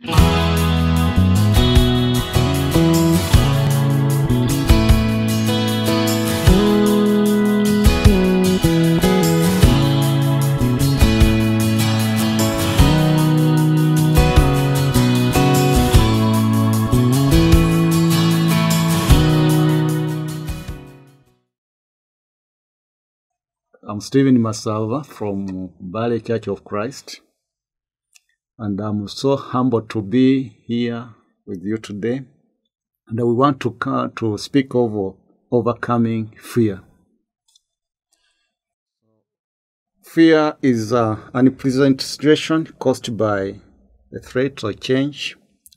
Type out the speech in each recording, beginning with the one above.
I'm Stephen Masalva from Valley Church of Christ, and I'm so humbled to be here with you today. And we want to come to speak of overcoming fear. Fear is an unpleasant situation caused by a threat or change,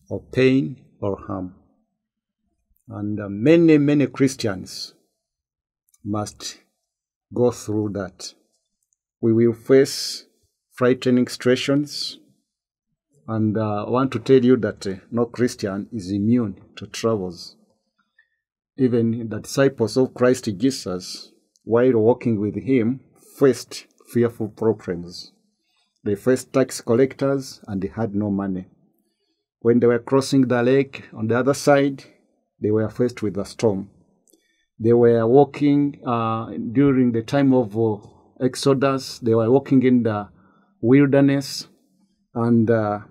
or pain, or harm. And uh, many, many Christians must go through that. We will face frightening situations, and uh, I want to tell you that uh, no Christian is immune to troubles. Even the disciples of Christ Jesus, while walking with him, faced fearful problems. They faced tax collectors and they had no money. When they were crossing the lake on the other side, they were faced with a storm. They were walking uh, during the time of uh, Exodus, they were walking in the wilderness and uh,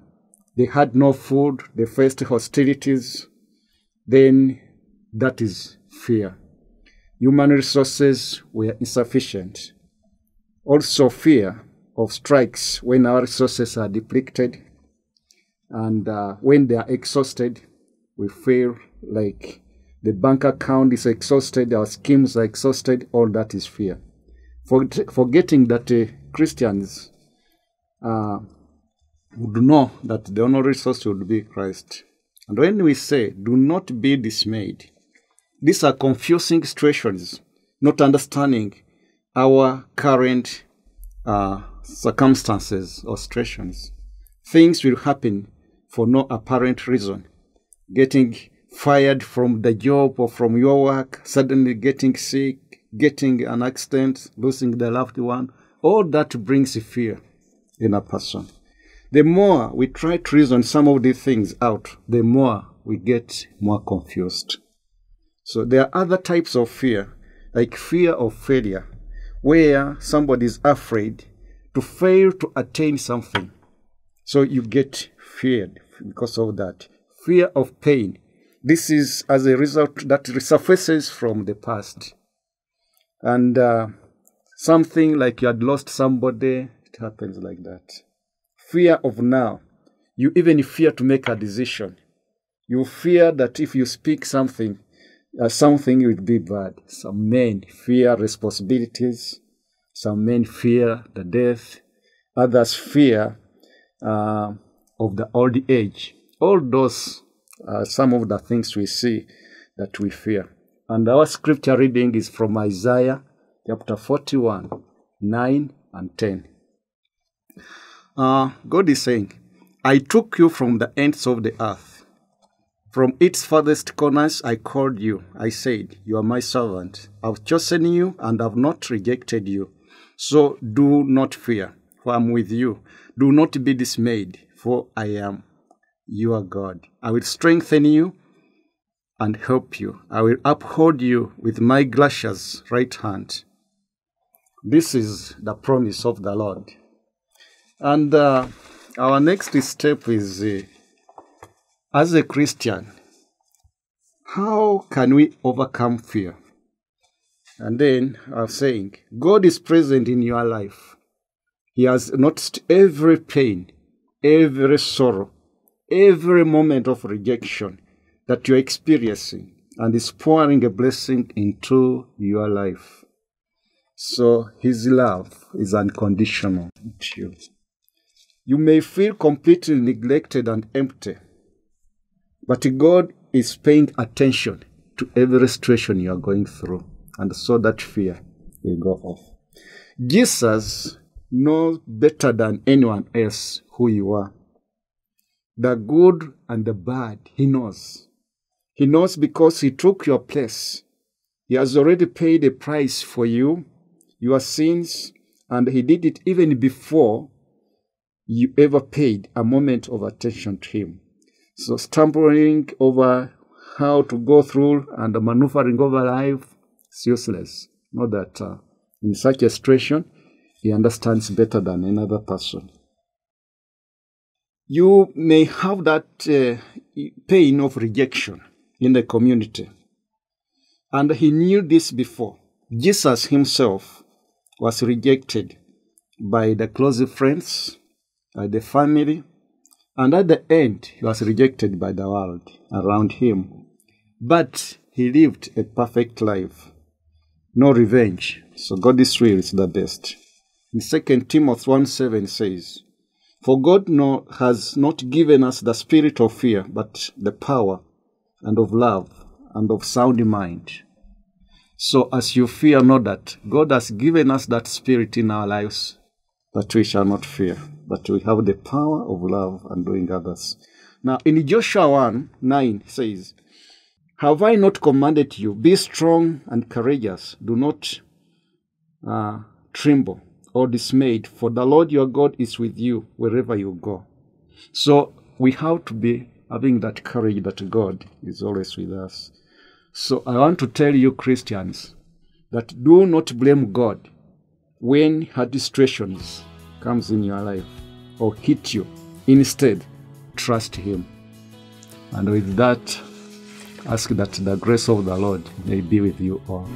they had no food, they faced hostilities. Then that is fear. Human resources were insufficient. Also, fear of strikes when our resources are depleted and uh, when they are exhausted, we feel like the bank account is exhausted, our schemes are exhausted, all that is fear. Forget, forgetting that uh, Christians uh, would know that the only resource would be Christ. And when we say, do not be dismayed, these are confusing situations, not understanding our current uh, circumstances or situations. Things will happen for no apparent reason. Getting fired from the job or from your work, suddenly getting sick, getting an accident, losing the loved one, all that brings fear in a person. The more we try to reason some of these things out, the more we get more confused. So there are other types of fear, like fear of failure, where somebody is afraid to fail to attain something. So you get feared because of that. Fear of pain. This is as a result that resurfaces from the past. And uh, something like you had lost somebody, it happens like that. Fear of now. You even fear to make a decision. You fear that if you speak something, uh, something will be bad. Some men fear responsibilities. Some men fear the death. Others fear uh, of the old age. All those are some of the things we see that we fear. And our scripture reading is from Isaiah chapter 41, 9 and 10. Uh, God is saying, I took you from the ends of the earth. From its farthest corners I called you. I said, You are my servant. I've chosen you and have not rejected you. So do not fear, for I'm with you. Do not be dismayed, for I am your God. I will strengthen you and help you. I will uphold you with my gracious right hand. This is the promise of the Lord. And uh, our next step is uh, as a Christian, how can we overcome fear? And then I'm saying, God is present in your life. He has noticed every pain, every sorrow, every moment of rejection that you're experiencing and is pouring a blessing into your life. So his love is unconditional to you. You may feel completely neglected and empty, but God is paying attention to every situation you are going through, and so that fear will go off. Jesus knows better than anyone else who you are. The good and the bad, He knows. He knows because He took your place. He has already paid a price for you, your sins, and He did it even before you ever paid a moment of attention to Him. So, stumbling over how to go through and maneuvering over life is useless. Know that uh, in such a situation, He understands better than another person. You may have that uh, pain of rejection in the community. And he knew this before. Jesus himself was rejected by the close friends, by the family, and at the end, he was rejected by the world around him. But he lived a perfect life. No revenge. So will is the best. In 2 Timothy 1 7 says, For God no, has not given us the spirit of fear, but the power and of love and of sound mind. So as you fear, know that God has given us that spirit in our lives that we shall not fear, but we have the power of love and doing others. Now in Joshua 1 9 says, Have I not commanded you, be strong and courageous, do not uh, tremble or dismayed, for the Lord your God is with you wherever you go. So we have to be having that courage that God is always with us. So I want to tell you, Christians, that do not blame God when hard situations comes in your life or hit you. Instead, trust Him. And with that, ask that the grace of the Lord may be with you all.